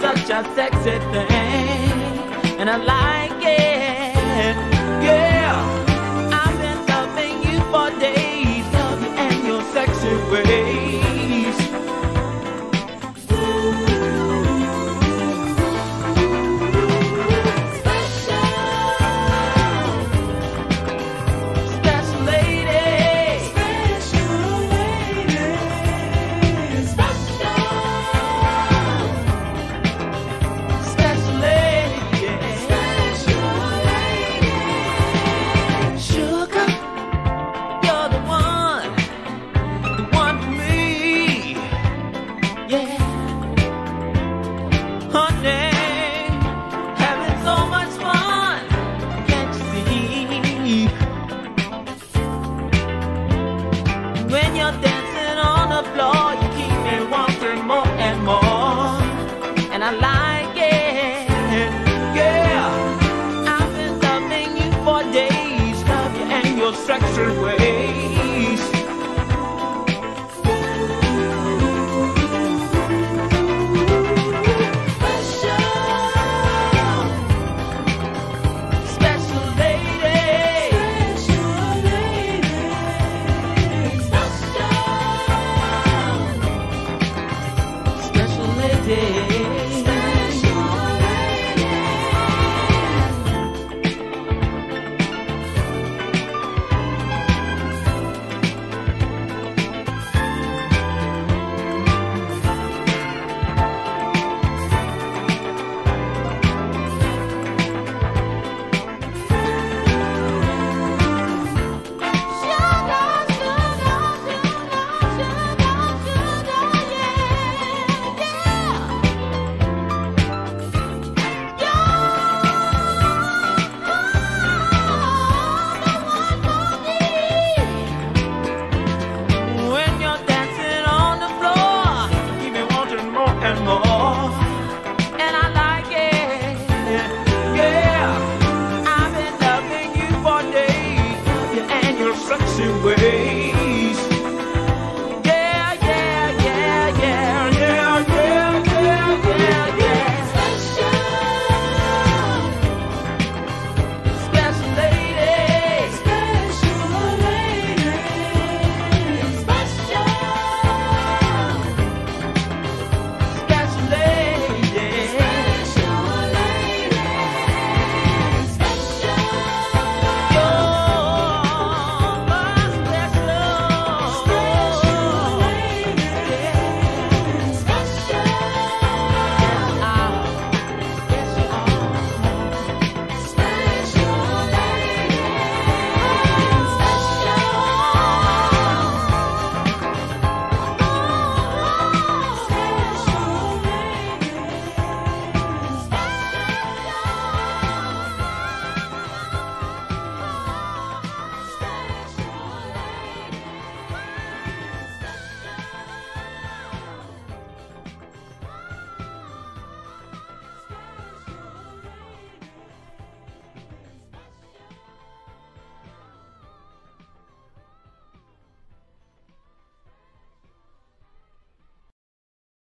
such a sexy thing, and I like it. section way.